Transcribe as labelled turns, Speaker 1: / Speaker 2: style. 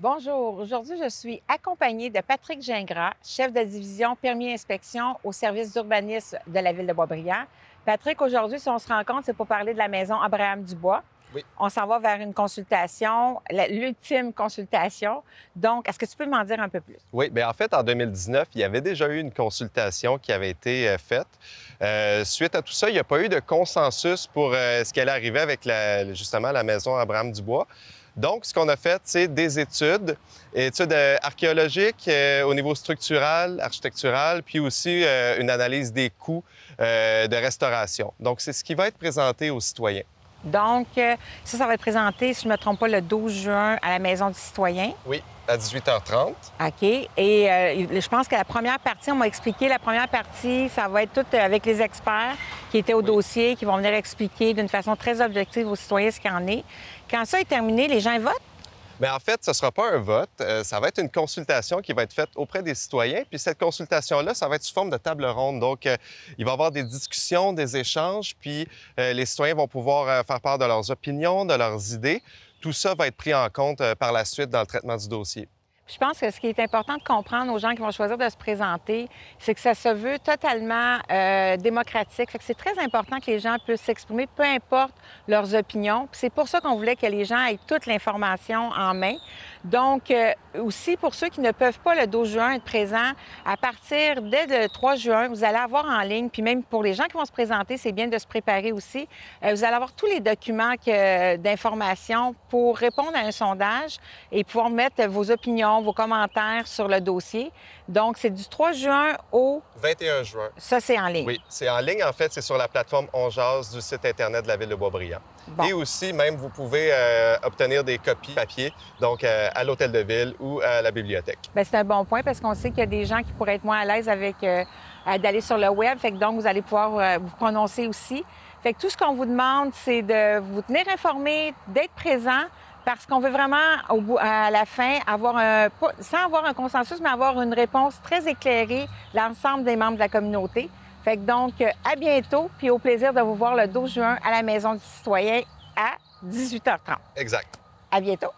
Speaker 1: Bonjour. Aujourd'hui, je suis accompagnée de Patrick Gingras, chef de division permis inspection au service d'urbanisme de la ville de Boisbriand. Patrick, aujourd'hui, si on se rencontre, c'est pour parler de la maison Abraham Dubois.
Speaker 2: Oui.
Speaker 1: On s'en va vers une consultation, l'ultime consultation. Donc, est-ce que tu peux m'en dire un peu plus?
Speaker 2: Oui, bien en fait, en 2019, il y avait déjà eu une consultation qui avait été euh, faite. Euh, suite à tout ça, il n'y a pas eu de consensus pour euh, ce qui allait arriver avec la- justement la maison Abraham Dubois. Donc, ce qu'on a fait, c'est des études, études euh, archéologiques euh, au niveau structural, architectural, puis aussi euh, une analyse des coûts de restauration. Donc, c'est ce qui va être présenté aux citoyens.
Speaker 1: Donc, ça, ça va être présenté, si je ne me trompe pas, le 12 juin à la Maison du citoyen.
Speaker 2: Oui, à 18h30.
Speaker 1: OK. Et euh, je pense que la première partie, on m'a expliqué, la première partie, ça va être tout avec les experts qui étaient au dossier, qui vont venir expliquer d'une façon très objective aux citoyens ce qu'il en est. Quand ça est terminé, les gens votent?
Speaker 2: Mais en fait, ce ne sera pas un vote. Euh, ça va être une consultation qui va être faite auprès des citoyens. Puis cette consultation-là, ça va être sous forme de table ronde. Donc, euh, il va y avoir des discussions, des échanges, puis euh, les citoyens vont pouvoir euh, faire part de leurs opinions, de leurs idées. Tout ça va être pris en compte par la suite dans le traitement du dossier.
Speaker 1: Je pense que ce qui est important de comprendre aux gens qui vont choisir de se présenter, c'est que ça se veut totalement euh, démocratique. Fait que c'est très important que les gens puissent s'exprimer, peu importe leurs opinions. C'est pour ça qu'on voulait que les gens aient toute l'information en main. Donc, euh, aussi pour ceux qui ne peuvent pas le 12 juin être présents, à partir dès le 3 juin, vous allez avoir en ligne, puis même pour les gens qui vont se présenter, c'est bien de se préparer aussi. Euh, vous allez avoir tous les documents d'information pour répondre à un sondage et pouvoir mettre vos opinions, vos commentaires sur le dossier. Donc, c'est du 3 juin au...
Speaker 2: 21 juin.
Speaker 1: Ça, c'est en ligne.
Speaker 2: Oui, c'est en ligne. En fait, c'est sur la plateforme On Jase du site Internet de la Ville de Boisbriand.
Speaker 1: Bon.
Speaker 2: Et aussi, même, vous pouvez euh, obtenir des copies papier, donc euh, à l'Hôtel de Ville ou à la bibliothèque.
Speaker 1: Bien, c'est un bon point parce qu'on sait qu'il y a des gens qui pourraient être moins à l'aise avec euh, d'aller sur le web. Fait que donc, vous allez pouvoir euh, vous prononcer aussi. Fait que tout ce qu'on vous demande, c'est de vous tenir informé, d'être présent, parce qu'on veut vraiment, au bout, à la fin, avoir un, sans avoir un consensus, mais avoir une réponse très éclairée de l'ensemble des membres de la communauté. Fait que donc, euh, à bientôt, puis au plaisir de vous voir le 12 juin à la Maison du Citoyen à 18h30.
Speaker 2: Exact.
Speaker 1: À bientôt.